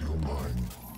Your mind.